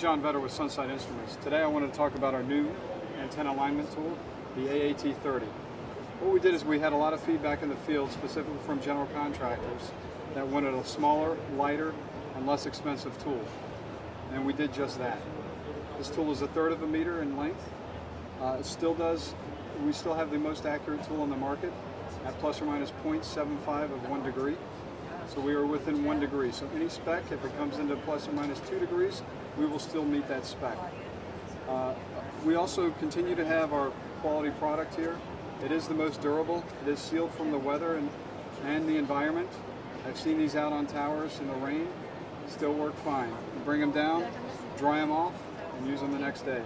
John Vetter with Sunsight Instruments. Today I wanted to talk about our new antenna alignment tool, the AAT30. What we did is we had a lot of feedback in the field, specifically from general contractors, that wanted a smaller, lighter, and less expensive tool. And we did just that. This tool is a third of a meter in length. Uh, it still does, we still have the most accurate tool on the market at plus or minus 0.75 of one degree. So we are within one degree. So any spec, if it comes into plus or minus two degrees, we will still meet that spec. Uh, we also continue to have our quality product here. It is the most durable. It is sealed from the weather and, and the environment. I've seen these out on towers in the rain. Still work fine. You bring them down, dry them off, and use them the next day.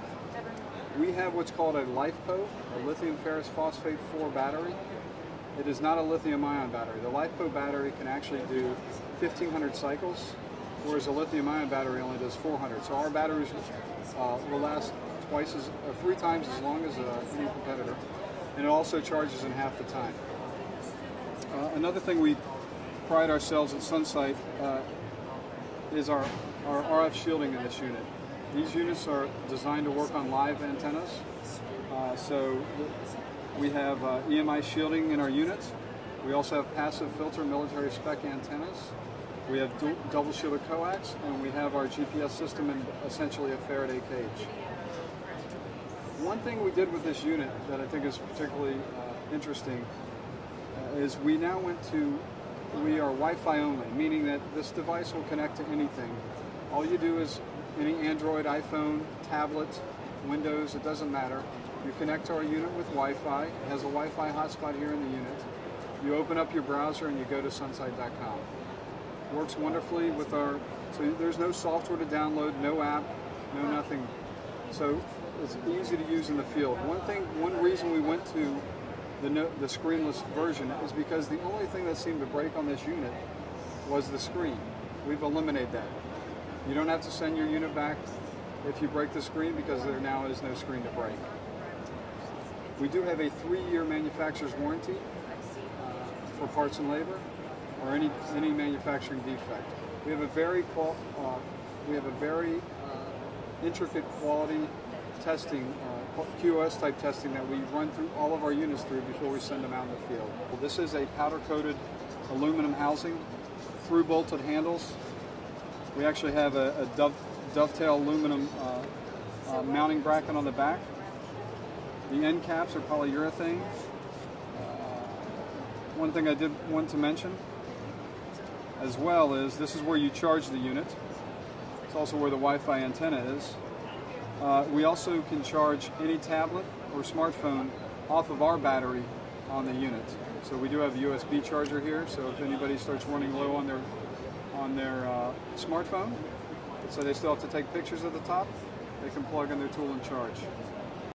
We have what's called a LiFePO, a lithium ferrous phosphate 4 battery. It is not a lithium ion battery. The LiFePO battery can actually do 1500 cycles, whereas a lithium ion battery only does 400. So our batteries uh, will last twice as, uh, three times as long as uh, any competitor, and it also charges in half the time. Uh, another thing we pride ourselves at Sunsight uh, is our, our RF shielding in this unit. These units are designed to work on live antennas, so we have EMI shielding in our units. We also have passive filter military spec antennas. We have double shielded coax, and we have our GPS system in essentially a Faraday cage. One thing we did with this unit that I think is particularly uh, interesting uh, is we now went to, we are Wi-Fi only, meaning that this device will connect to anything. All you do is any Android, iPhone, tablet, Windows, it doesn't matter. You connect to our unit with Wi-Fi. It has a Wi-Fi hotspot here in the unit. You open up your browser and you go to sunsight.com. Works wonderfully with our, so there's no software to download, no app, no nothing. So it's easy to use in the field. One thing, one reason we went to the, no, the screenless version is because the only thing that seemed to break on this unit was the screen. We've eliminated that. You don't have to send your unit back if you break the screen because there now is no screen to break. We do have a three-year manufacturer's warranty uh, for parts and labor or any any manufacturing defect. We have a very qual uh, we have a very uh, intricate quality testing, uh, QoS type testing that we run through all of our units through before we send them out in the field. Well, this is a powder coated aluminum housing, through bolted handles. We actually have a, a dove, dovetail aluminum uh, uh, mounting bracket on the back. The end caps are polyurethane. Uh, one thing I did want to mention as well is this is where you charge the unit. It's also where the Wi-Fi antenna is. Uh, we also can charge any tablet or smartphone off of our battery on the unit. So we do have a USB charger here, so if anybody starts running low on their on their uh, smartphone, so they still have to take pictures of the top, they can plug in their tool and charge.